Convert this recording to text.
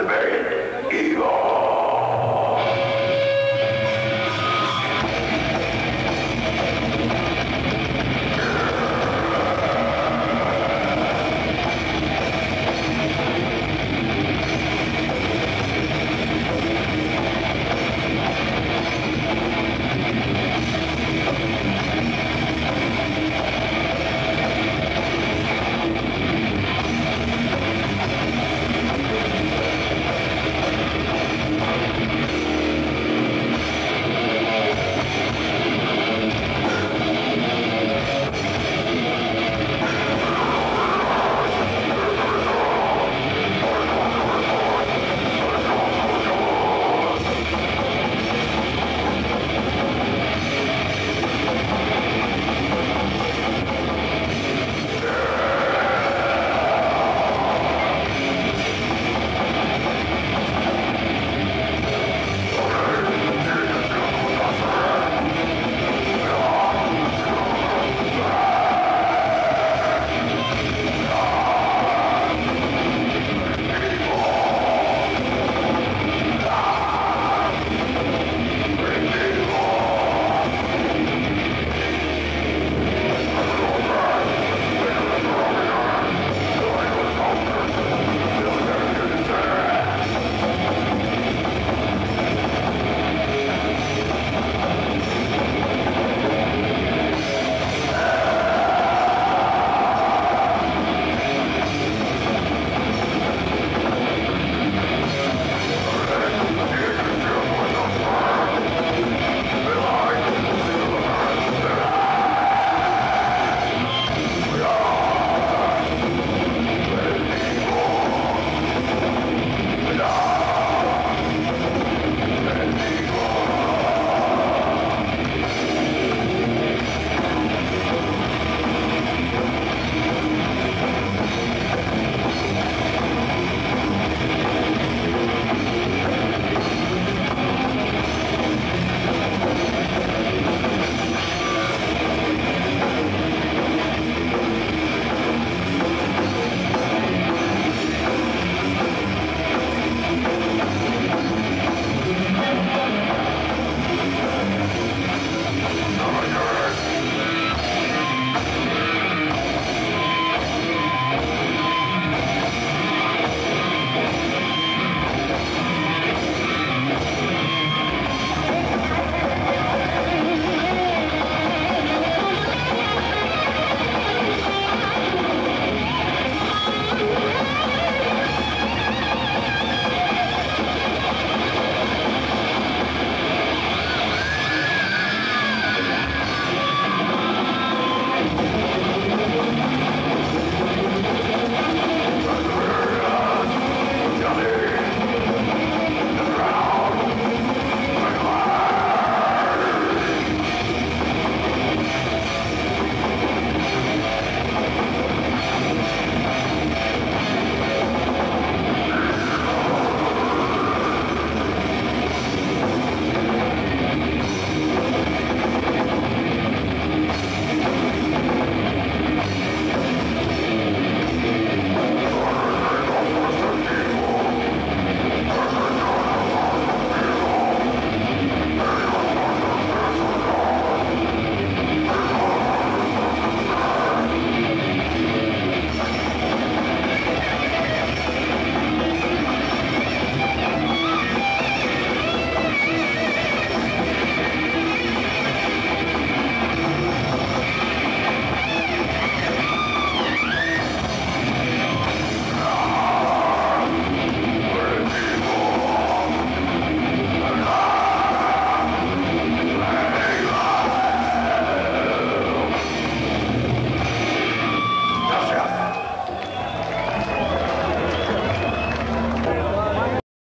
the barrier.